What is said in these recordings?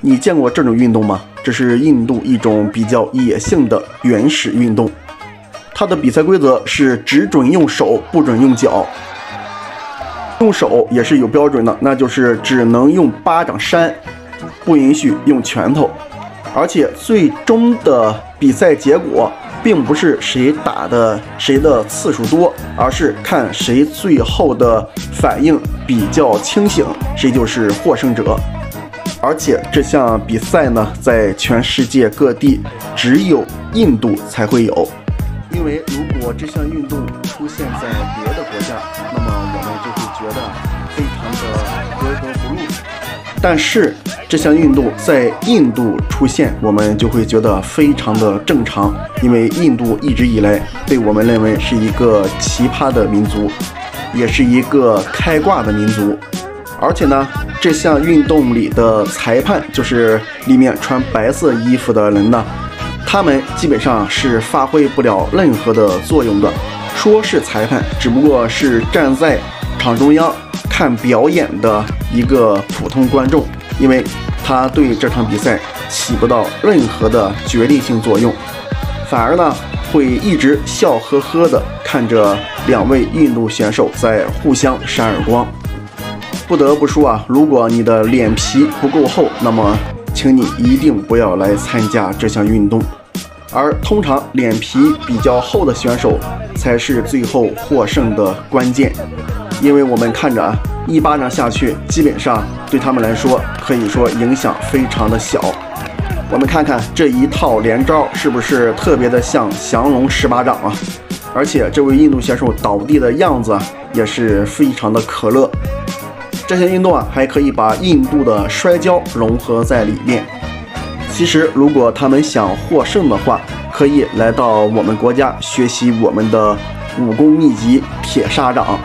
你见过这种运动吗？这是印度一种比较野性的原始运动。它的比赛规则是只准用手，不准用脚。用手也是有标准的，那就是只能用巴掌扇，不允许用拳头。而且最终的比赛结果，并不是谁打的谁的次数多，而是看谁最后的反应比较清醒，谁就是获胜者。而且这项比赛呢，在全世界各地只有印度才会有，因为如果这项运动出现在别的国家，那么我们就会觉得非常的格格不入。但是这项运动在印度出现，我们就会觉得非常的正常，因为印度一直以来被我们认为是一个奇葩的民族，也是一个开挂的民族，而且呢。这项运动里的裁判就是里面穿白色衣服的人呢，他们基本上是发挥不了任何的作用的。说是裁判，只不过是站在场中央看表演的一个普通观众，因为他对这场比赛起不到任何的决定性作用，反而呢会一直笑呵呵的看着两位印度选手在互相扇耳光。不得不说啊，如果你的脸皮不够厚，那么请你一定不要来参加这项运动。而通常脸皮比较厚的选手才是最后获胜的关键，因为我们看着啊，一巴掌下去，基本上对他们来说可以说影响非常的小。我们看看这一套连招是不是特别的像降龙十八掌啊？而且这位印度选手倒地的样子也是非常的可乐。这项运动啊，还可以把印度的摔跤融合在里面。其实，如果他们想获胜的话，可以来到我们国家学习我们的武功秘籍铁砂掌。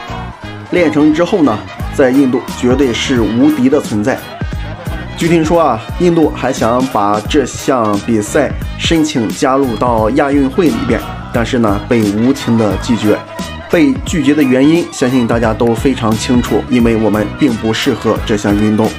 练成之后呢，在印度绝对是无敌的存在。据听说啊，印度还想把这项比赛申请加入到亚运会里边，但是呢，被无情的拒绝。被拒绝的原因，相信大家都非常清楚，因为我们并不适合这项运动。